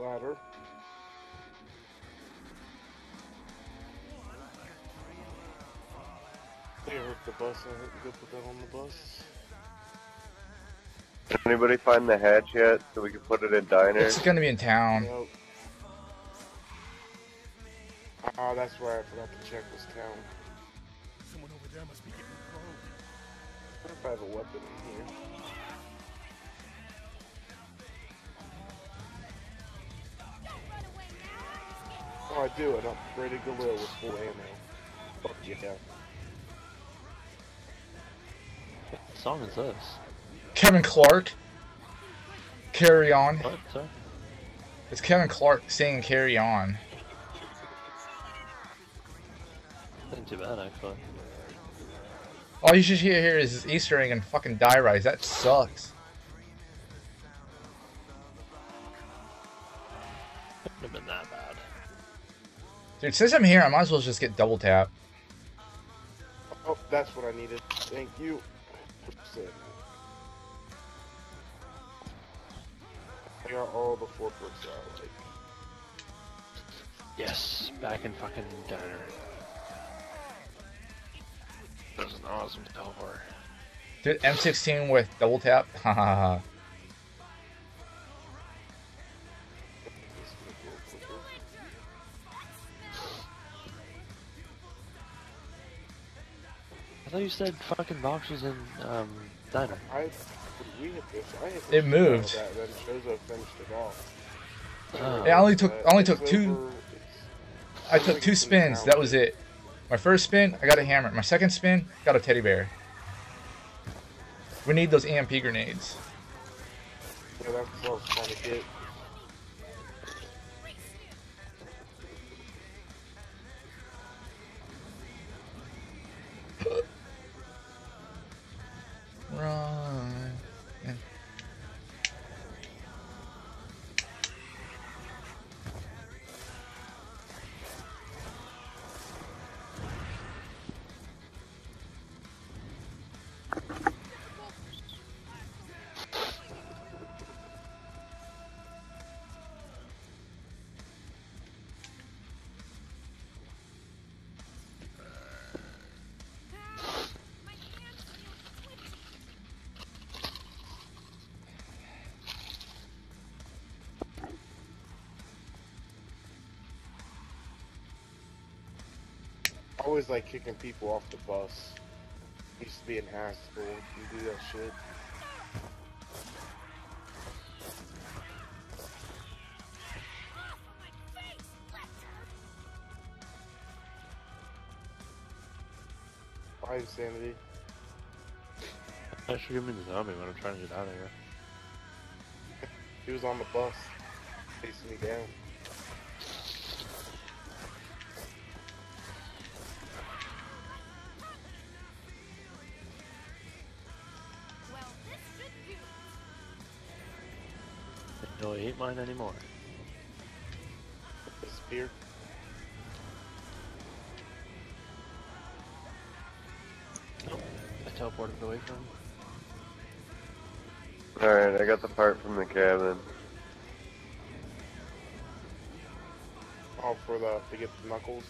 ladder. They hurt the bus. I had to go put that on the bus. Did anybody find the hatch yet so we can put it in diner? It's gonna be in town. Yep. Ah, that's right. I forgot to check this town. Someone over there must be getting close. What if I have a weapon in here? I do. An upgraded Galil with full ammo. Fuck yeah. What song is this? Kevin Clark. Carry on. What, sir? It's Kevin Clark singing "Carry On." Ain't too bad, actually. All you should hear here is Easter egg and fucking Die Rise. That sucks. Couldn't have been that bad. Dude, since I'm here, I might as well just get double tap. Oh, that's what I needed. Thank you. Percent. I got all the four perks I like. Yes, back in fucking diner. That was an awesome teleport. Dude, M16 with double tap. Hahaha. This is I thought you said fucking box was in um diner. I we hit this. I hit It this moved. That, then Chozo finished it off. Oh. Yeah, I only took- I only took two- over- I took two spins. That was it. My first spin, I got a hammer. My second spin, got a teddy bear. We need those EMP grenades. Yeah, that's what I was trying to get. Always like kicking people off the bus. Used to be in high school. You do that shit. Bye, insanity. That should give me the zombie when I'm trying to get out of here. He was on the bus, facing me down. No, he ain't mine anymore. Disappeared. I teleported away from him. Alright, I got the part from the cabin. All for the to get the knuckles.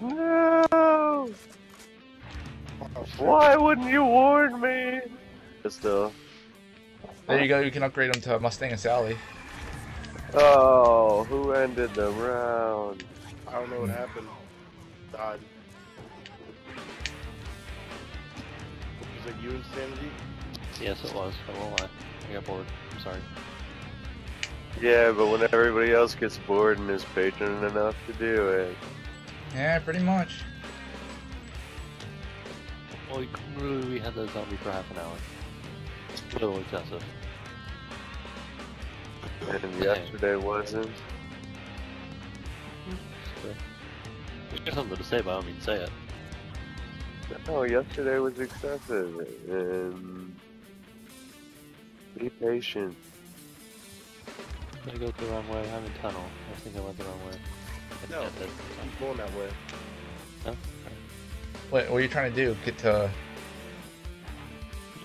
No! Oh. Why wouldn't you warn me? But still. Uh, there you go. You can upgrade them to Mustang and Sally. Oh, who ended the round? I don't know what happened. Died. Was it you, insanity? Yes, it was. I won't lie. I got bored. I'm sorry. Yeah, but when everybody else gets bored and is patient enough to do it. Yeah, pretty much. Well, we, really, we had the zombie for half an hour. It's a little excessive. And yesterday wasn't. If you got something to say, by all means, say it. No, yesterday was excessive. And be patient. I'm go the wrong way. I'm in tunnel. I think I went the wrong way. I No. can't- that's- I'm going that way. no? What, what are you trying to do? Get to. Uh,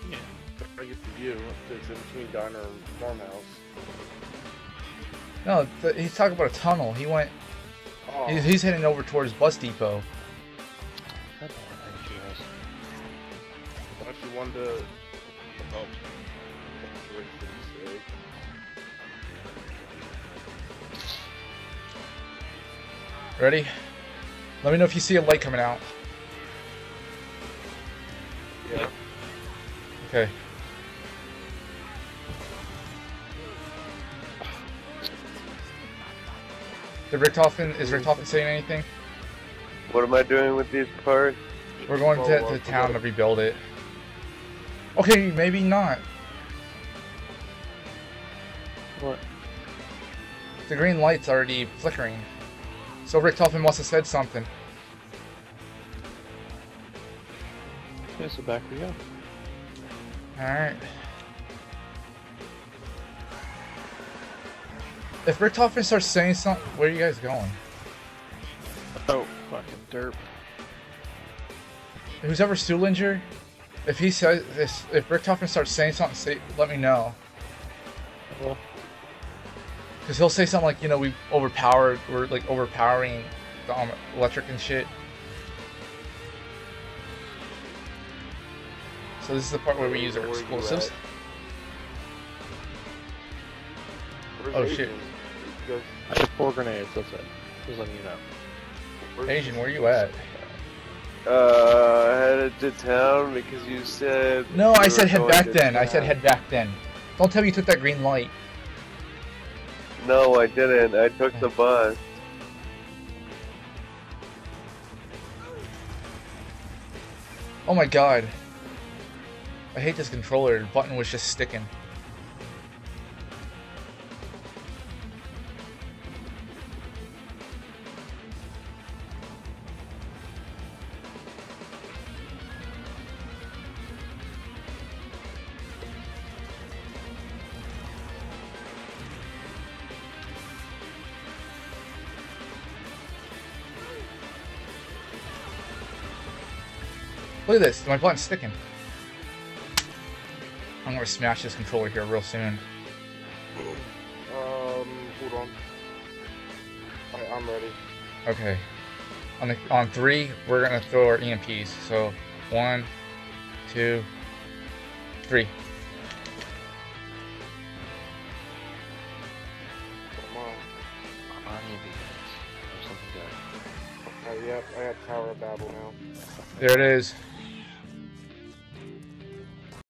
yeah. I get to you. It's in between diner and farmhouse. No, th- he's talking about a tunnel. He went. Oh, He's, he's heading over towards Bus Depot. God damn it, I hate you guys. I actually wanted to. Oh. Ready? Let me know if you see a light coming out. Yeah. Okay. Did Richtofen, is Richtofen saying anything? What am I doing with these parts? We're going to, Follow to up, town to gotta- rebuild it. Okay, maybe not. What? The green light's already flickering. So Richtofen must have said something. Okay, so back we go. Alright. If Richtofen starts saying something, where are you guys going? Oh, fucking derp. Who's ever Stuhlinger, if he says this, if Richtofen starts saying something, say, let me know. Well, Because he'll say something like, you know, we overpowered, we're like overpowering the um, electric and shit. So this is the part where we use our Where explosives. at? Where's Oh, Asian? shit. I have four grenades, that's it. Just letting you know. where's- Asian, where are you at? Uh, headed to town because you said. No, I said head back to then. I said head back then. Don't tell me you took that green light. No, I didn't. I took the bus. Oh my god. I hate this controller. The button was just sticking. Look at this. My button's sticking. I'm gonna smash this controller here real soon. Um, hold on. Alright, I'm ready. Okay. On the on three, we're gonna throw our EMPs. So one, two, three. Come on. On EV Or something good. Alright, yep, I have Tower of Babel now. There it is.